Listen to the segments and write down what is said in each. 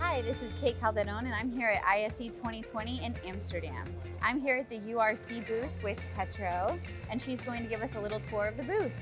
Hi, this is Kate Calderon, and I'm here at ISE 2020 in Amsterdam. I'm here at the URC booth with Petro, and she's going to give us a little tour of the booth.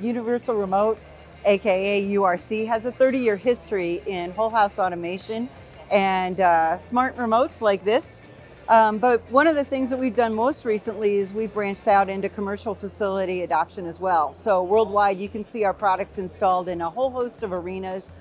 Universal Remote, aka URC, has a 30 year history in whole house automation and uh, smart remotes like this. Um, but one of the things that we've done most recently is we've branched out into commercial facility adoption as well. So worldwide, you can see our products installed in a whole host of arenas,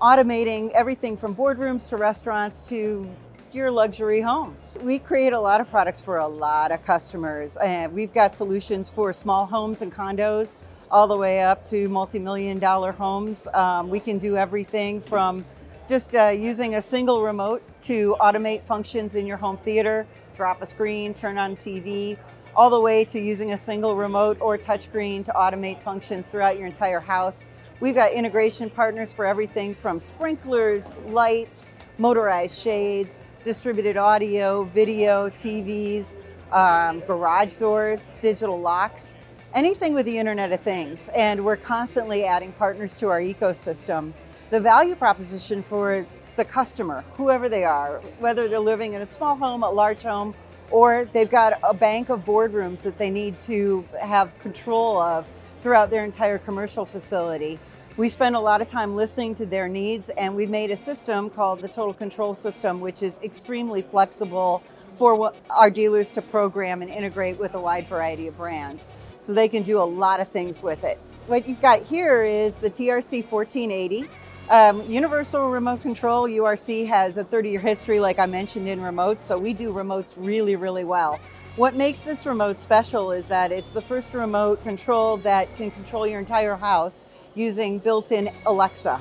automating everything from boardrooms to restaurants to your luxury home. We create a lot of products for a lot of customers. And we've got solutions for small homes and condos all the way up to multi-million dollar homes. Um, we can do everything from just uh, using a single remote to automate functions in your home theater, drop a screen, turn on TV, all the way to using a single remote or touchscreen to automate functions throughout your entire house. We've got integration partners for everything from sprinklers, lights, motorized shades, distributed audio, video, TVs, um, garage doors, digital locks, anything with the Internet of Things. And we're constantly adding partners to our ecosystem the value proposition for the customer, whoever they are, whether they're living in a small home, a large home, or they've got a bank of boardrooms that they need to have control of throughout their entire commercial facility. We spend a lot of time listening to their needs and we've made a system called the Total Control System, which is extremely flexible for our dealers to program and integrate with a wide variety of brands. So they can do a lot of things with it. What you've got here is the TRC 1480. Um, Universal Remote Control, URC, has a 30 year history, like I mentioned, in remotes, so we do remotes really, really well. What makes this remote special is that it's the first remote control that can control your entire house using built-in Alexa.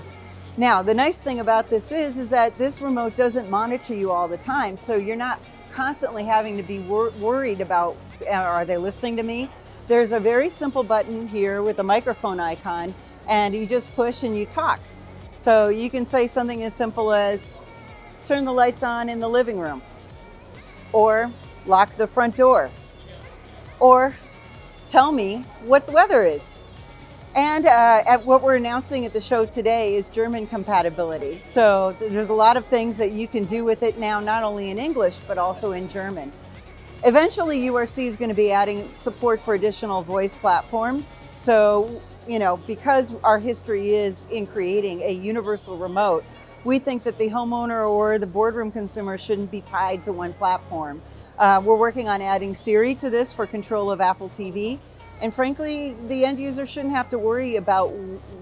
Now, the nice thing about this is, is that this remote doesn't monitor you all the time, so you're not constantly having to be wor worried about, uh, are they listening to me? There's a very simple button here with a microphone icon, and you just push and you talk. So you can say something as simple as turn the lights on in the living room, or lock the front door, or tell me what the weather is. And uh, at what we're announcing at the show today is German compatibility. So there's a lot of things that you can do with it now, not only in English, but also in German. Eventually, URC is going to be adding support for additional voice platforms. So you know, because our history is in creating a universal remote, we think that the homeowner or the boardroom consumer shouldn't be tied to one platform. Uh, we're working on adding Siri to this for control of Apple TV. And frankly, the end user shouldn't have to worry about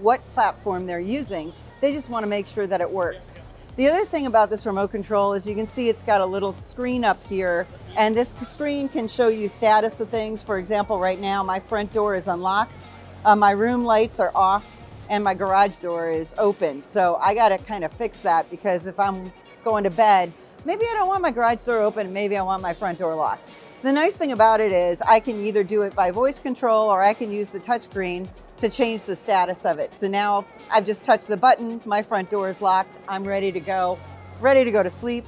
what platform they're using. They just want to make sure that it works. The other thing about this remote control is you can see it's got a little screen up here and this screen can show you status of things. For example, right now my front door is unlocked uh, my room lights are off and my garage door is open. So I got to kind of fix that because if I'm going to bed, maybe I don't want my garage door open, maybe I want my front door locked. The nice thing about it is I can either do it by voice control or I can use the touchscreen to change the status of it. So now I've just touched the button, my front door is locked, I'm ready to go, ready to go to sleep.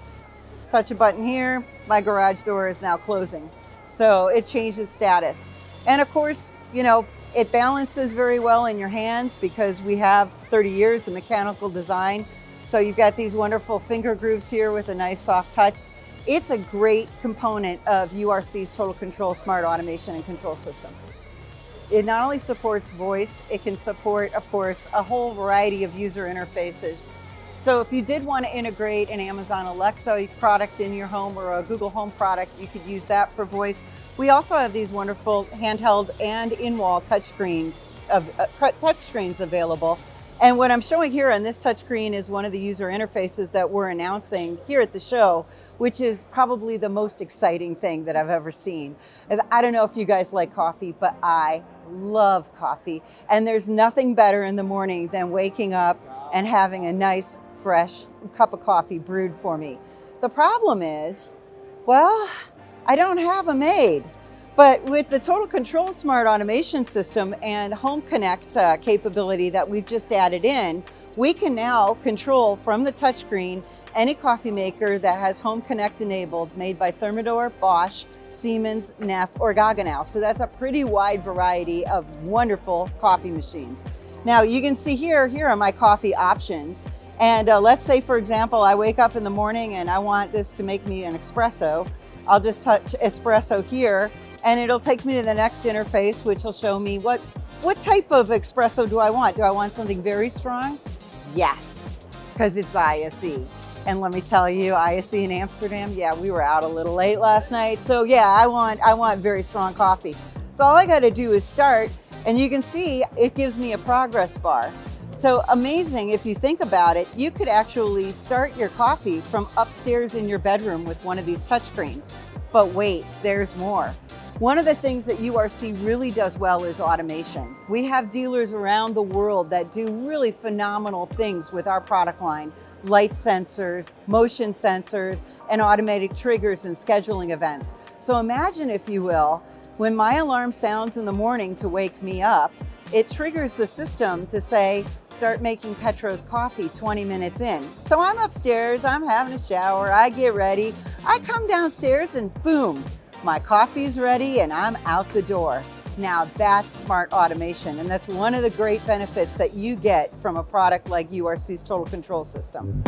Touch a button here, my garage door is now closing. So it changes status. And of course, you know, it balances very well in your hands because we have 30 years of mechanical design. So you've got these wonderful finger grooves here with a nice soft touch. It's a great component of URC's Total Control Smart Automation and Control System. It not only supports voice, it can support, of course, a whole variety of user interfaces. So if you did want to integrate an Amazon Alexa product in your home or a Google Home product, you could use that for voice. We also have these wonderful handheld and in-wall touchscreen of uh, touchscreens available. And what I'm showing here on this touchscreen is one of the user interfaces that we're announcing here at the show, which is probably the most exciting thing that I've ever seen. As I don't know if you guys like coffee, but I love coffee. And there's nothing better in the morning than waking up and having a nice, fresh cup of coffee brewed for me. The problem is, well, I don't have a maid. But with the Total Control Smart Automation System and Home Connect uh, capability that we've just added in, we can now control from the touchscreen any coffee maker that has Home Connect enabled made by Thermador, Bosch, Siemens, Neff, or Gaggenau. So that's a pretty wide variety of wonderful coffee machines. Now you can see here, here are my coffee options. And uh, let's say, for example, I wake up in the morning and I want this to make me an espresso. I'll just touch espresso here and it'll take me to the next interface, which will show me what, what type of espresso do I want? Do I want something very strong? Yes, because it's ISE. And let me tell you, ISE in Amsterdam, yeah, we were out a little late last night. So yeah, I want, I want very strong coffee. So all I gotta do is start, and you can see it gives me a progress bar. So amazing, if you think about it, you could actually start your coffee from upstairs in your bedroom with one of these touchscreens. But wait, there's more. One of the things that URC really does well is automation. We have dealers around the world that do really phenomenal things with our product line. Light sensors, motion sensors, and automatic triggers and scheduling events. So imagine, if you will, when my alarm sounds in the morning to wake me up, it triggers the system to say, start making Petro's coffee 20 minutes in. So I'm upstairs, I'm having a shower, I get ready, I come downstairs and boom, my coffee's ready and I'm out the door. Now that's smart automation and that's one of the great benefits that you get from a product like URC's Total Control System.